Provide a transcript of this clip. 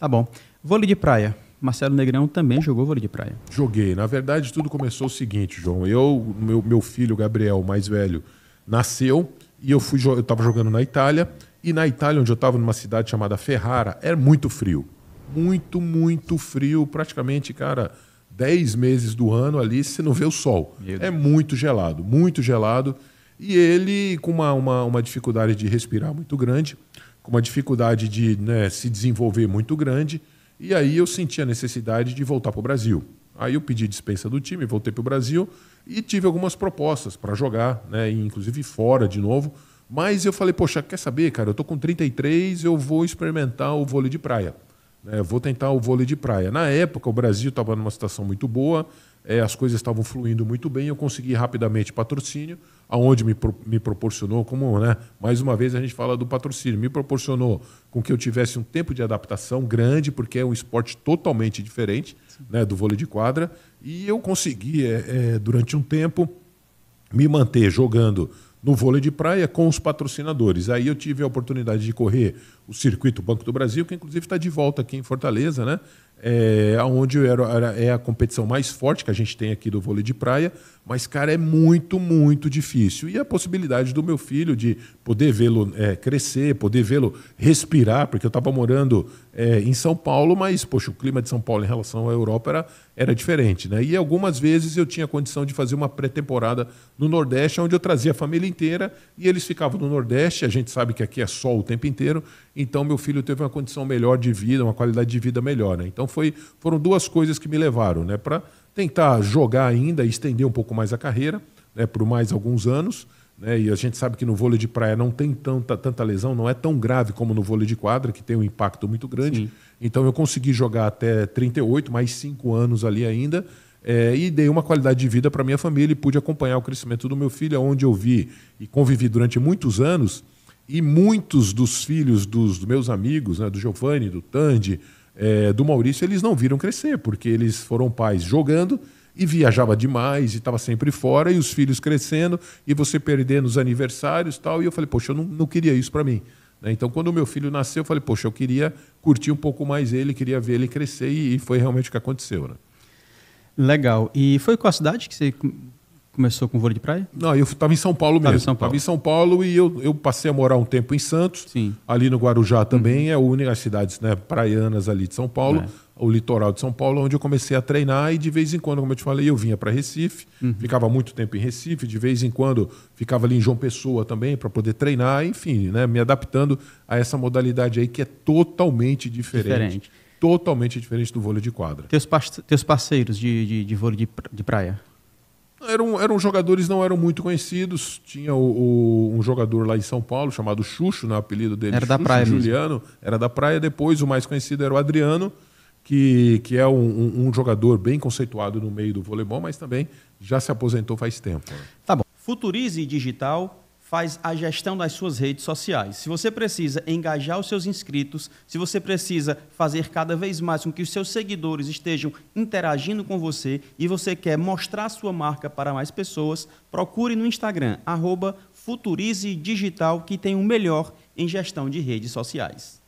Tá bom. Vôlei de praia. Marcelo Negrão também jogou vôlei de praia. Joguei. Na verdade, tudo começou o seguinte, João. Eu, meu, meu filho, Gabriel, mais velho, nasceu e eu fui eu estava jogando na Itália. E na Itália, onde eu estava, numa cidade chamada Ferrara, era muito frio. Muito, muito frio. Praticamente, cara, 10 meses do ano ali, você não vê o sol. É muito gelado, muito gelado. E ele, com uma, uma, uma dificuldade de respirar muito grande, com uma dificuldade de né, se desenvolver muito grande, e aí eu senti a necessidade de voltar para o Brasil. Aí eu pedi dispensa do time, voltei para o Brasil e tive algumas propostas para jogar, né, inclusive fora de novo. Mas eu falei, poxa, quer saber, cara? Eu tô com 33, eu vou experimentar o vôlei de praia. Né? Vou tentar o vôlei de praia. Na época, o Brasil estava numa situação muito boa, é, as coisas estavam fluindo muito bem, eu consegui rapidamente patrocínio, aonde me, pro, me proporcionou, como né, mais uma vez a gente fala do patrocínio, me proporcionou com que eu tivesse um tempo de adaptação grande, porque é um esporte totalmente diferente né, do vôlei de quadra, e eu consegui, é, é, durante um tempo, me manter jogando no vôlei de praia com os patrocinadores. Aí eu tive a oportunidade de correr o circuito Banco do Brasil, que inclusive está de volta aqui em Fortaleza, né? é, onde era, é a competição mais forte que a gente tem aqui do vôlei de praia, mas, cara, é muito, muito difícil. E a possibilidade do meu filho de poder vê-lo é, crescer, poder vê-lo respirar, porque eu estava morando é, em São Paulo, mas, poxa, o clima de São Paulo em relação à Europa era, era diferente, né? E algumas vezes eu tinha condição de fazer uma pré-temporada no Nordeste, onde eu trazia a família inteira e eles ficavam no Nordeste. A gente sabe que aqui é sol o tempo inteiro, então meu filho teve uma condição melhor de vida, uma qualidade de vida melhor, né? Então foi, foram duas coisas que me levaram, né? Para tentar jogar ainda estender um pouco mais a carreira, né? Por mais alguns anos. Né? E a gente sabe que no vôlei de praia não tem tanta, tanta lesão, não é tão grave como no vôlei de quadra, que tem um impacto muito grande. Sim. Então eu consegui jogar até 38, mais cinco anos ali ainda. É, e dei uma qualidade de vida para minha família e pude acompanhar o crescimento do meu filho, onde eu vi e convivi durante muitos anos. E muitos dos filhos dos, dos meus amigos, né, do Giovanni, do Tandy, é, do Maurício, eles não viram crescer, porque eles foram pais jogando e viajava demais e estava sempre fora, e os filhos crescendo, e você perdendo os aniversários tal. E eu falei, poxa, eu não, não queria isso para mim. Né? Então, quando o meu filho nasceu, eu falei, poxa, eu queria curtir um pouco mais ele, queria ver ele crescer, e, e foi realmente o que aconteceu. Né? Legal. E foi qual a cidade que você começou com vôlei de praia? Não, eu estava em São Paulo mesmo. Estava em São Paulo e eu, eu passei a morar um tempo em Santos. Sim. Ali no Guarujá também, uhum. é uma das cidades né, praianas ali de São Paulo. É o litoral de São Paulo, onde eu comecei a treinar e de vez em quando, como eu te falei, eu vinha para Recife, uhum. ficava muito tempo em Recife, de vez em quando ficava ali em João Pessoa também para poder treinar, enfim, né, me adaptando a essa modalidade aí que é totalmente diferente. diferente. Totalmente diferente do vôlei de quadra. Teus, parceiros de, de, de vôlei de praia? Eram, eram jogadores não eram muito conhecidos. Tinha o, o, um jogador lá em São Paulo chamado Xuxo, né, o apelido dele. Era Xuxo, da praia Juliano. Mesmo. Era da praia. Depois o mais conhecido era o Adriano que, que é um, um, um, jogador bem conceituado no meio do voleibol, mas também já se aposentou faz tempo. Né? Tá bom. Futurize Digital faz a gestão das suas redes sociais. Se você precisa engajar os seus inscritos, se você precisa fazer cada vez mais com que os seus seguidores estejam interagindo com você e você quer mostrar sua marca para mais pessoas, procure no Instagram, arroba Futurize Digital, que tem o melhor em gestão de redes sociais.